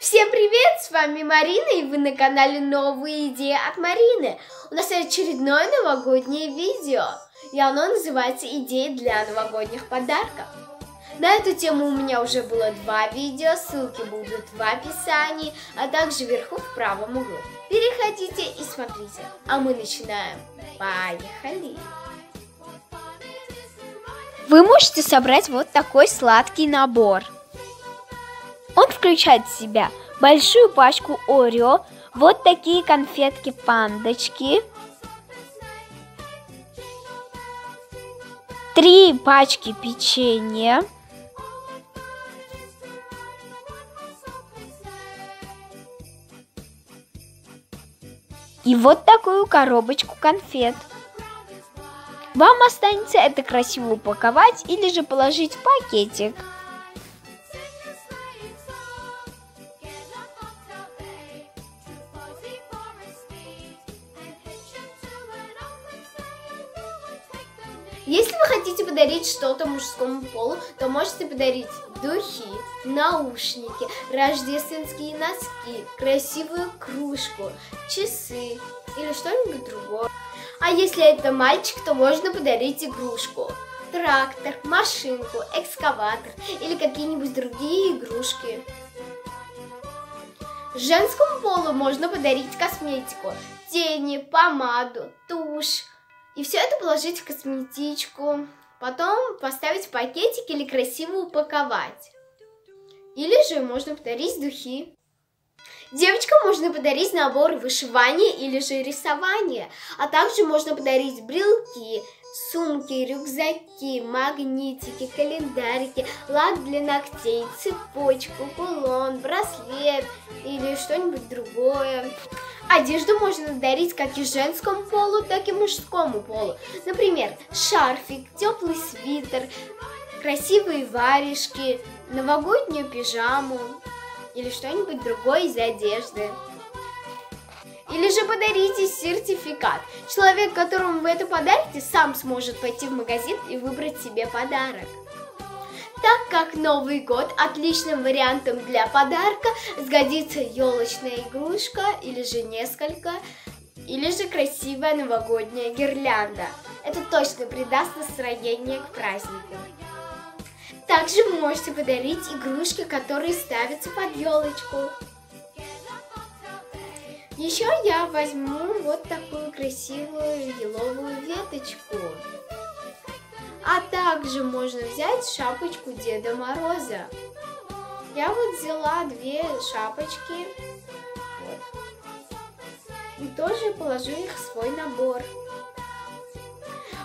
с вами Марина, и вы на канале Новые идеи от Марины. У нас очередное новогоднее видео, и оно называется «Идеи для новогодних подарков». На эту тему у меня уже было два видео, ссылки будут в описании, а также вверху в правом углу. Переходите и смотрите. А мы начинаем. Поехали! Вы можете собрать вот такой сладкий набор. Он включает в себя большую пачку Орео, вот такие конфетки-пандочки, три пачки печенья, и вот такую коробочку конфет. Вам останется это красиво упаковать или же положить в пакетик. Если вы хотите подарить что-то мужскому полу, то можете подарить духи, наушники, рождественские носки, красивую кружку, часы или что-нибудь другое. А если это мальчик, то можно подарить игрушку. Трактор, машинку, экскаватор или какие-нибудь другие игрушки. Женскому полу можно подарить косметику, тени, помаду, тушь, и все это положить в косметичку, потом поставить в пакетик или красиво упаковать. Или же можно подарить духи. Девочкам можно подарить набор вышивания или же рисования, а также можно подарить брелки, сумки, рюкзаки, магнитики, календарики, лак для ногтей, цепочку, кулон, браслет или что-нибудь другое. Одежду можно дарить как и женскому полу, так и мужскому полу. Например, шарфик, теплый свитер, красивые варежки, новогоднюю пижаму или что-нибудь другое из одежды. Или же подарите сертификат. Человек, которому вы это подарите, сам сможет пойти в магазин и выбрать себе подарок. Так как Новый год отличным вариантом для подарка сгодится елочная игрушка или же несколько, или же красивая новогодняя гирлянда. Это точно придаст настроение к празднику. Также можете подарить игрушки, которые ставятся под елочку. Еще я возьму вот такую красивую еловую веточку. А также можно взять шапочку Деда Мороза. Я вот взяла две шапочки. И тоже положу их в свой набор.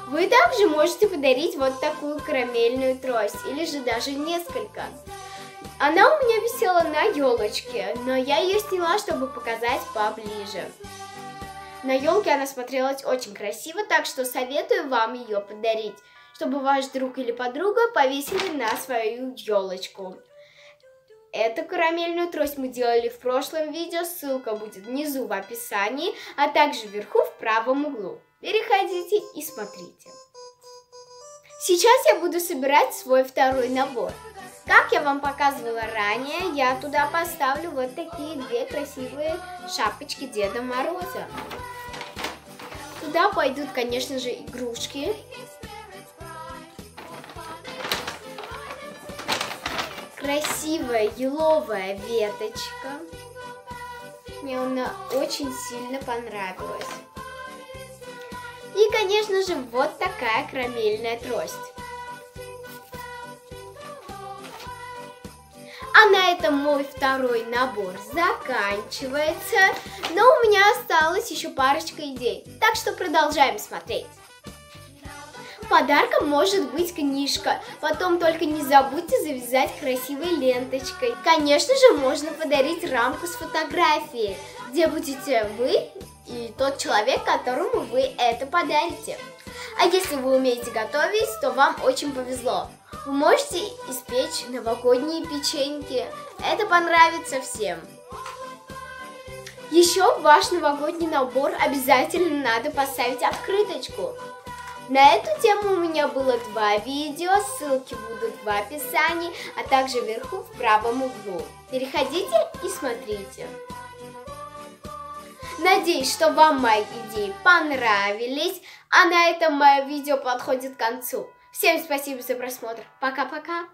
Вы также можете подарить вот такую карамельную трость, или же даже несколько. Она у меня висела на елочке, но я ее сняла, чтобы показать поближе. На елке она смотрелась очень красиво, так что советую вам ее подарить чтобы ваш друг или подруга повесили на свою елочку. Эту карамельную трость мы делали в прошлом видео, ссылка будет внизу в описании, а также вверху в правом углу. Переходите и смотрите. Сейчас я буду собирать свой второй набор. Как я вам показывала ранее, я туда поставлю вот такие две красивые шапочки Деда Мороза. Туда пойдут, конечно же, игрушки, красивая еловая веточка. Мне она очень сильно понравилась. И, конечно же, вот такая карамельная трость. А на этом мой второй набор заканчивается. Но у меня осталось еще парочка идей. Так что продолжаем смотреть. Подарком может быть книжка. Потом только не забудьте завязать красивой ленточкой. Конечно же, можно подарить рамку с фотографией, где будете вы и тот человек, которому вы это подарите. А если вы умеете готовить, то вам очень повезло. Вы можете испечь новогодние печеньки. Это понравится всем. Еще в ваш новогодний набор обязательно надо поставить открыточку. На эту тему у меня было два видео, ссылки будут в описании, а также вверху в правом углу. Переходите и смотрите. Надеюсь, что вам мои идеи понравились, а на этом мое видео подходит к концу. Всем спасибо за просмотр. Пока-пока.